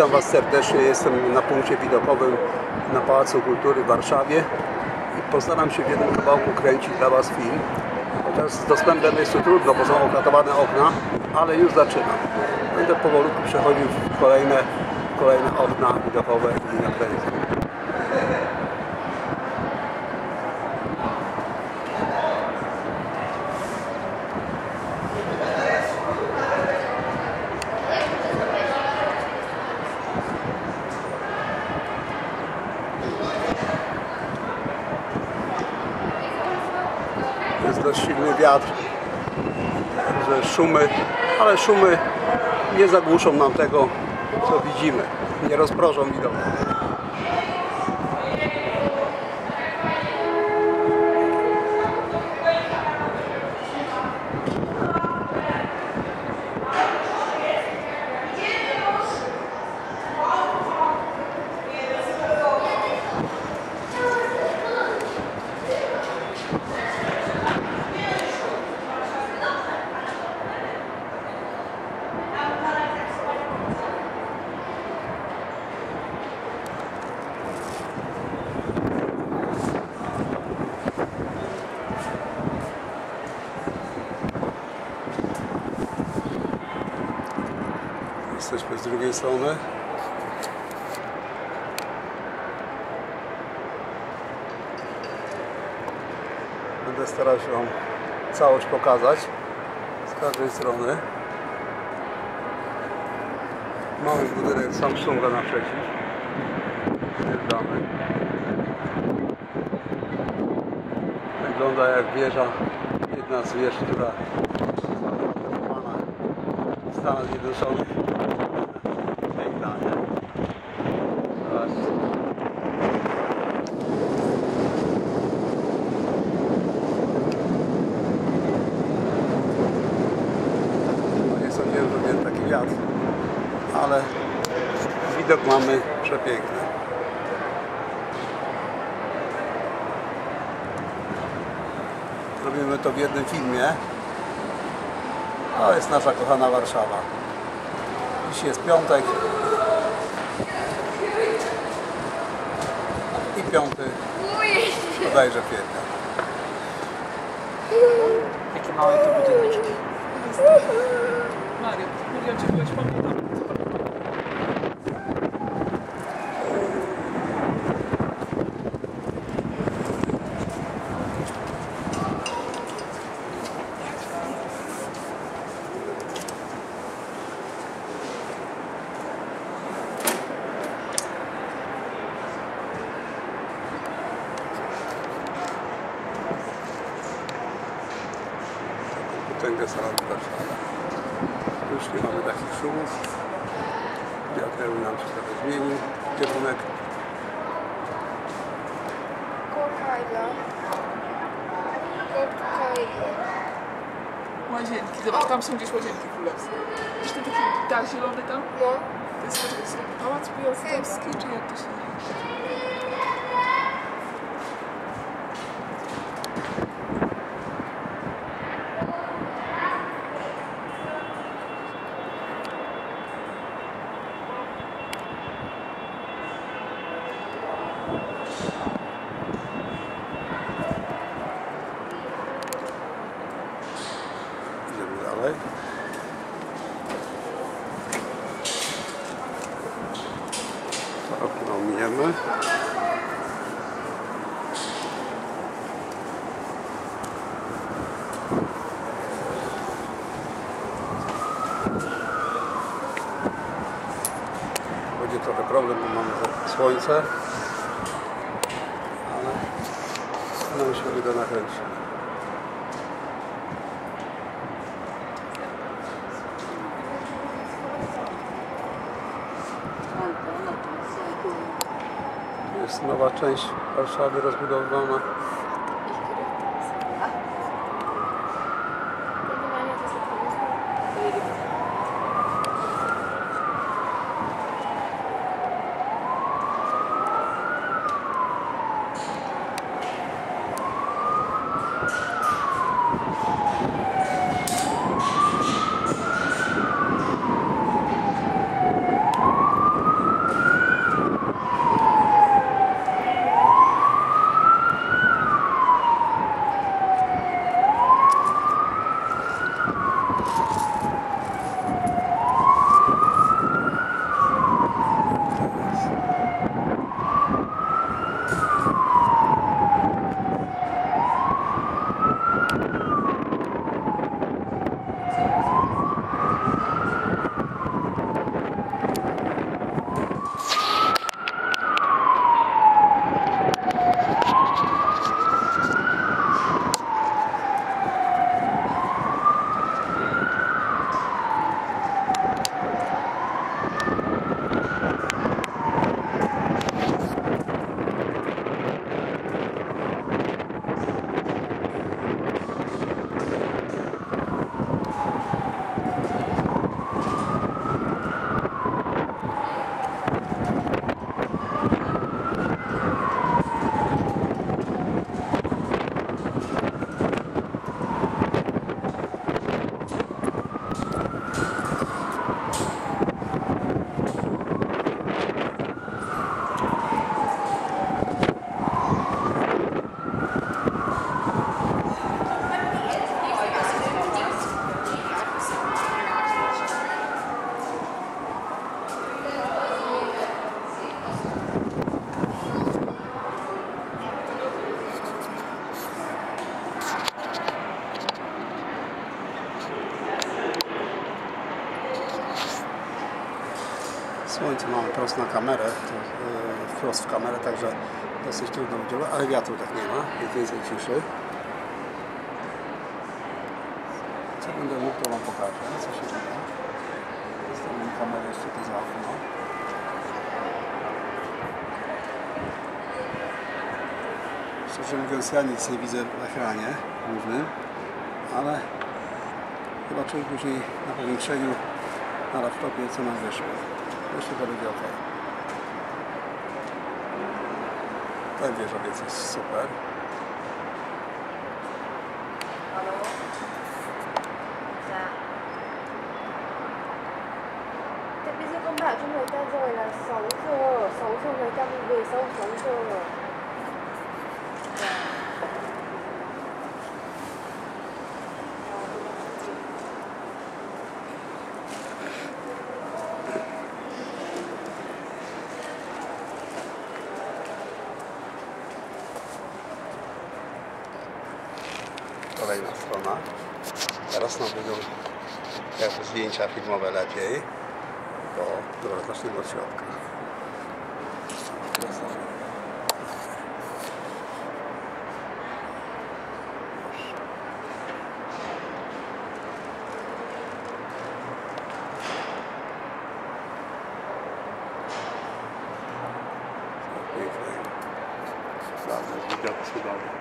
Witam Was serdecznie. Jestem na punkcie widokowym na Pałacu Kultury w Warszawie i postaram się w jednym kawałku kręcić dla Was film. Chociaż z dostępem jest tu trudno, bo są okratowane okna, ale już zaczynam. Będę powolutku przechodził w kolejne, kolejne okna widokowe i nakręcę. Jest dość silny wiatr, że szumy, ale szumy nie zagłuszą nam tego, co widzimy, nie rozproszą widoku. Strony. Będę starał się Wam całość pokazać z każdej strony. Mamy budynek Samsunga naprzeciw. Wjeżdżamy. Wygląda jak wieża, jedna z wież, która Stanach Zjednoczonych. Piękna, nie? Zobaczcie. No nie sądziłem, że będzie taki wiatr, ale widok mamy przepiękny. Robimy to w jednym filmie. To jest nasza kochana Warszawa. Dziś jest piątek. I piąty bodajże kwietnia. Takie małe to budyneczki. Mario, mówiłem ci, byłeś pamiętam. Potęgę salonu Warszawa. Już nie mamy takich szumów. Wiateł nam się trochę zmienił. Kierunek. Kokajla. Kokajla. Łazienki, zobacz, tam są gdzieś łazienki królewskie. Widzisz ten taki dach zielony tam? No. To jest, to jest pałac Piłsudski, czy jak to się nazywa? Idziemy dalej. To okno ominiemy. Będzie trochę problem, bo mamy słońce. Ale nam się uda nakręcić. Nowa część Warszawy rozbudowana. Prosto na kamerę, to, yy, wprost w kamerę, także dosyć trudno będzie, ale wiatru tak nie ma, jest więcej ciszy. Co będę mógł, to Wam pokażę, co się dzieje. Zostawiam kamerę jeszcze tu za okno. Szczerze mówiąc, ja nic nie widzę w ekranie głównym, ale zobaczymy później na powiększeniu na laptopie, co nam wyszło. Myślę, że będzie ok. Ten wieżowiec jest super. Teraz nam będą jakby zdjęcia filmowe lepiej, bo dobra, zacznijmy od środka. Ładny widok cudowny.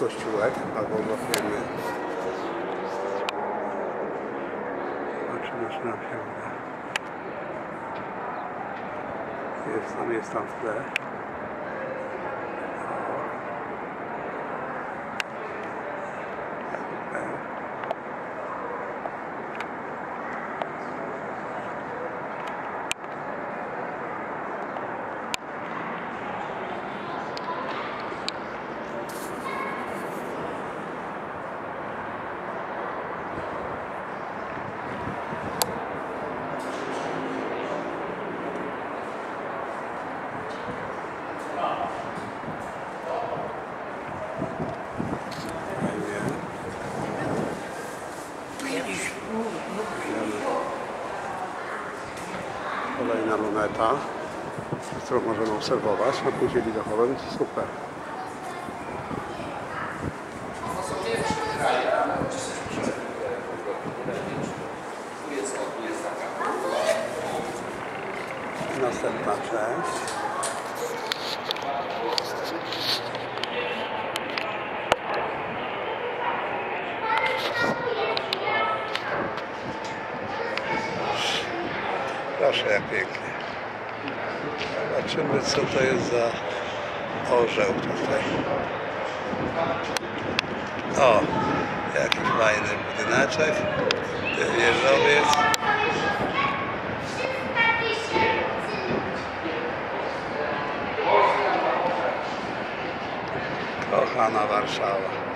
Kościółek albo go firmy. Zobaczymy, czy się uda. Jest tam, jest tam w tle. Kolejna luneta, którą możemy obserwować na punkcie widokowym. Super. Następna część. Proszę, jak pięknie. Zobaczymy, co to jest za orzeł tutaj. O, jaki fajny budyneczek. Wieżowiec. Kochana Warszawa.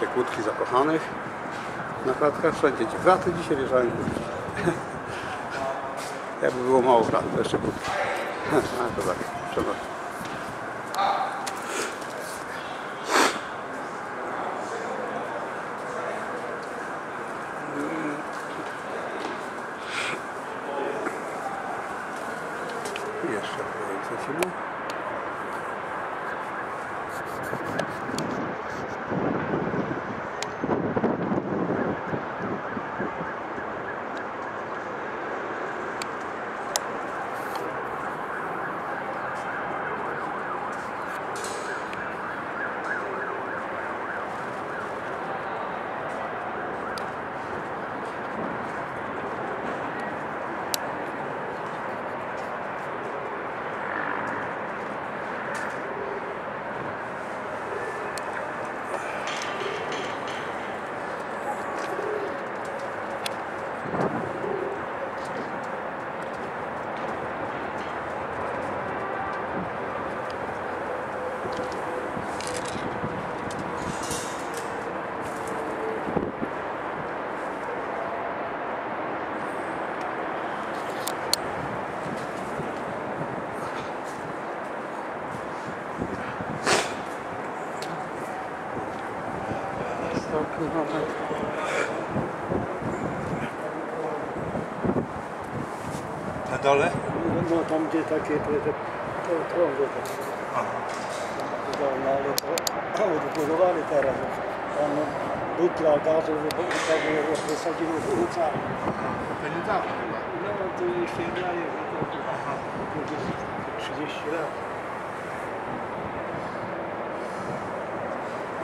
Macie kłódki zakochanych. Na klatkach wszędzie ci kraty dzisiaj wjeżdżają kłódki. Jakby było mało krat, to jeszcze kłódki. A to tak, trzeba. I Jeszcze lecimy. Mamy. Na dole? No tam gdzie takie te, te krąże te. No, no ale to odbudowali teraz. Tam butla gazu wysadzili ulicami. To nie dawno chyba. No to jeszcze nie daje, że to 30 lat.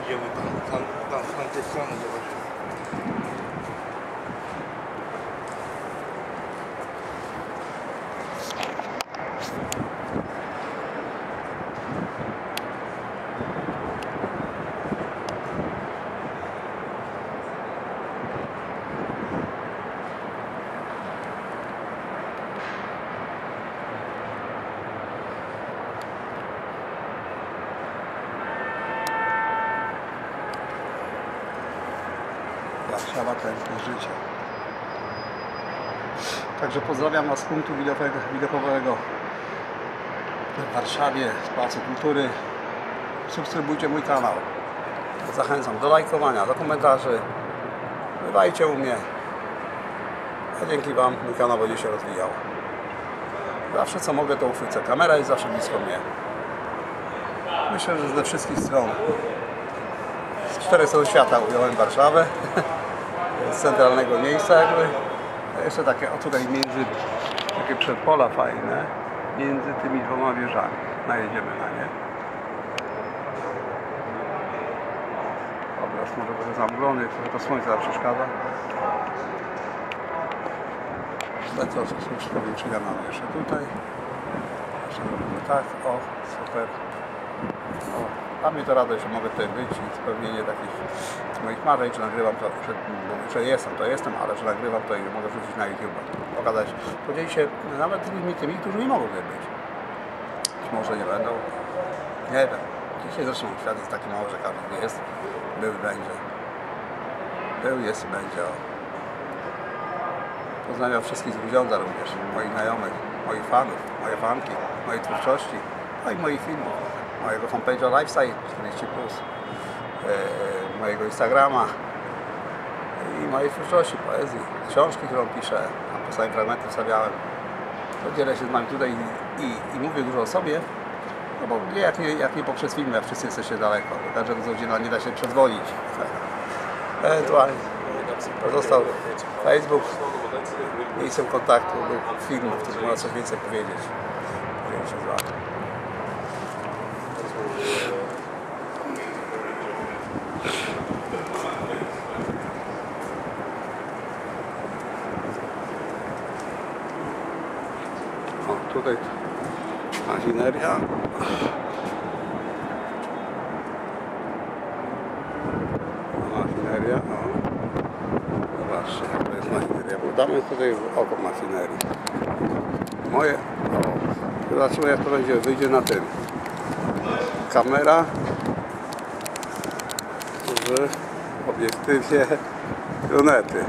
Idziemy tam, tam, tam z tamtej strony zobaczymy. Warszawa Także pozdrawiam Was z punktu widokowego, w Warszawie, z Pałacu Kultury. Subskrybujcie mój kanał. Zachęcam do lajkowania, do komentarzy. Bywajcie u mnie. A dzięki Wam mój kanał będzie się rozwijał. Zawsze co mogę to uchwycę. Kamera jest zawsze blisko mnie. Myślę, że ze wszystkich stron z czterech stron świata ująłem Warszawę. Z centralnego miejsca jakby. Jeszcze takie, o tutaj między, takie przedpola fajne, między tymi dwoma wieżami. Najedziemy na nie. Obraz może trochę zamglony, trochę to słońce przeszkadza. Ale to już powiększenia mamy jeszcze tutaj. Jeszcze tak, o, super. A mi to radość, że mogę tutaj być i spełnienie takich moich marzeń, czy nagrywam to, że jestem, to jestem, ale że nagrywam to i mogę wrzucić na YouTube, pokazać, podzielić się nawet z ludźmi tymi, którzy nie mogą tutaj być. Być może nie będą, nie wiem. Dzisiaj zresztą świat jest taki mały, że każdy jest, był będzie. Był, jest i będzie. Pozdrawiam wszystkich z Grudziądza również, moich znajomych, moich fanów, moje fanki, mojej twórczości, no i moich filmów, mojego fanpage'a Lifestyle 40+, e, mojego Instagrama i mojej twórczości, poezji, książki, którą piszę, tam czasami fragmenty wstawiałem. to dzielę się z wami tutaj i, i, i mówię dużo o sobie, no bo nie, jak, nie, jak nie poprzez film, jak wszyscy jesteście daleko, do każdego złodzieja nie da się przedzwonić. Ewentualnie pozostał Facebook, miejscem kontaktu lub film, w którym można coś więcej powiedzieć. Dzielę się z wami. O, tutaj machineria. Machineria, o. Zobaczcie, jak to jest machineria. Damy tutaj w oko machinerii. Moje, o. Zobaczymy jak to będzie, wyjdzie na tym. Kamera w obiektywie lunety.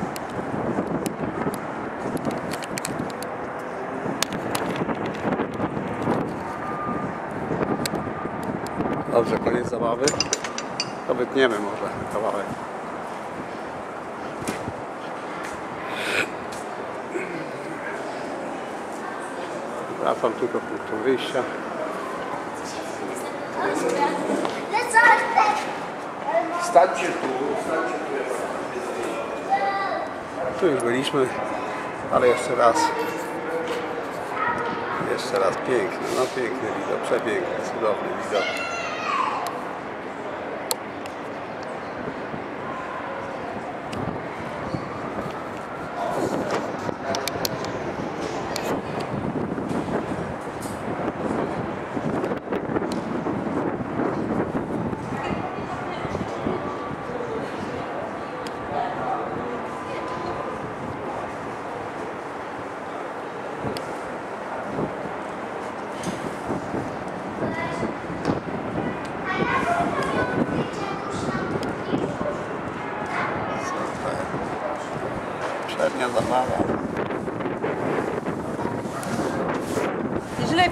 Dobrze, koniec zabawy. To wytniemy może kawałek. Wracam tylko do punktu wyjścia. Stańcie tu, stańcie tu. Tu już byliśmy, ale jeszcze raz. Jeszcze raz piękny, no piękny widok, przepiękny, cudowny widok.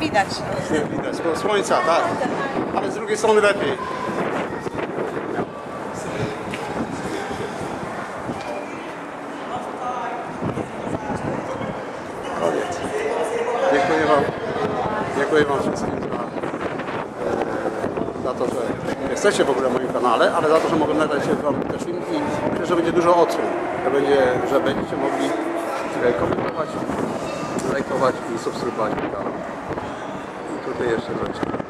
Widać. Nie widać, bo słońca, tak. Ale z drugiej strony lepiej. Koniec. Dziękuję Wam. Dziękuję Wam wszystkim za, e, za to, że jesteście w ogóle na moim kanale, ale za to, że mogę nadać się Wam film i myślę, że będzie dużo odsłon. Że, będzie, że będziecie mogli e, komentować, lajkować i subskrybować kanał. Tutaj jeszcze coś.